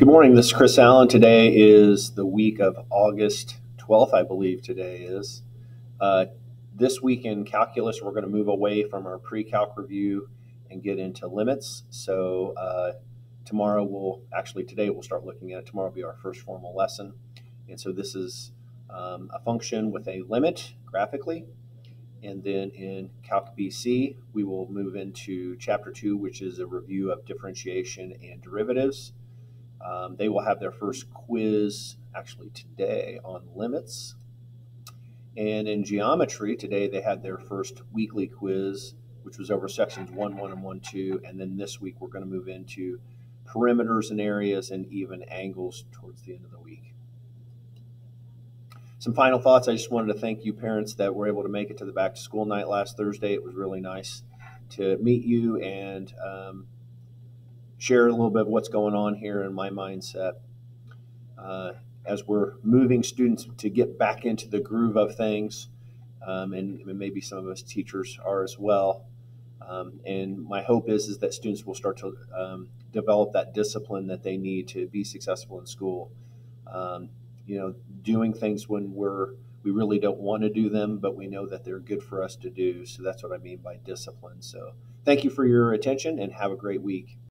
Good morning. This is Chris Allen. Today is the week of August 12th, I believe today is. Uh, this week in calculus, we're going to move away from our pre calc review and get into limits. So, uh, tomorrow we'll actually, today we'll start looking at it. Tomorrow will be our first formal lesson. And so, this is um, a function with a limit graphically. And then in Calc BC, we will move into chapter two, which is a review of differentiation and derivatives. Um, they will have their first quiz actually today on limits. And in geometry, today they had their first weekly quiz, which was over sections 1 1 and 1 2. And then this week we're going to move into perimeters and areas and even angles towards the end of the week. Some final thoughts. I just wanted to thank you, parents, that were able to make it to the back to school night last Thursday. It was really nice to meet you and um, share a little bit of what's going on here in my mindset uh, as we're moving students to get back into the groove of things, um, and, maybe some of us teachers are as well. Um, and my hope is is that students will start to um, develop that discipline that they need to be successful in school. Um, you know, doing things when we're we really don't want to do them, but we know that they're good for us to do. So that's what I mean by discipline. So thank you for your attention and have a great week.